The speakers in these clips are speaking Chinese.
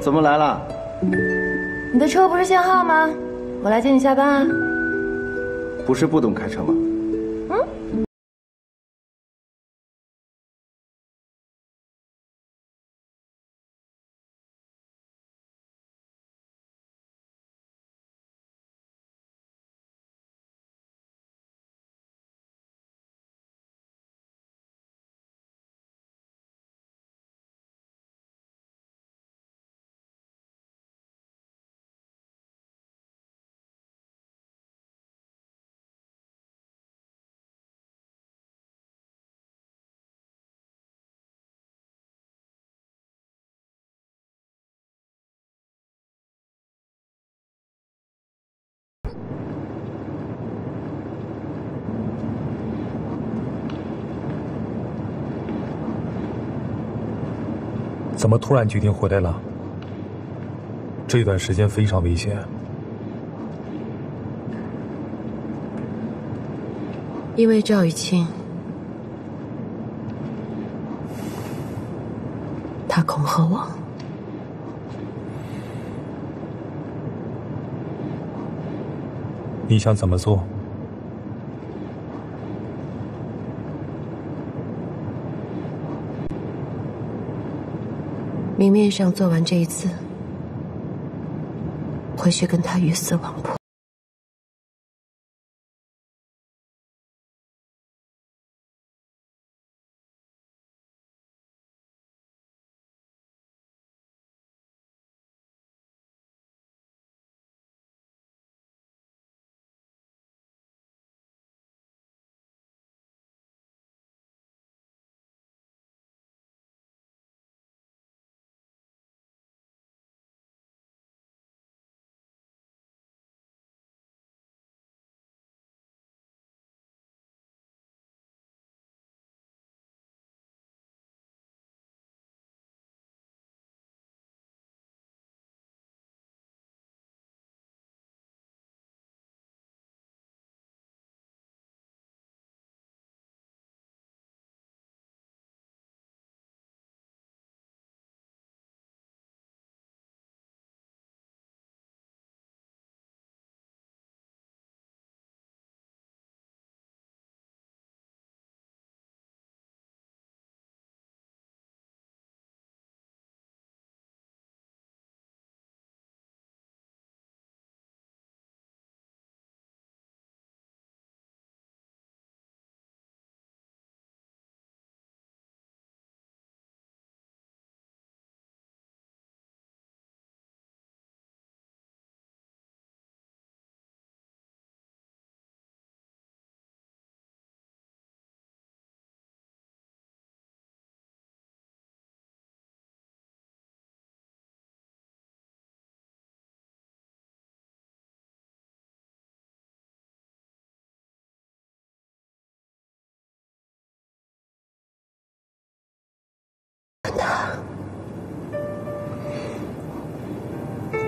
怎么来了？你的车不是限号吗？我来接你下班啊。不是不懂开车吗？怎么突然决定回来了？这段时间非常危险。因为赵雨清，他恐吓我。你想怎么做？明面上做完这一次，回去跟他鱼死网破。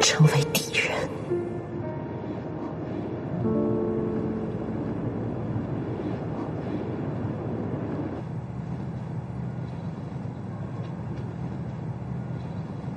成为。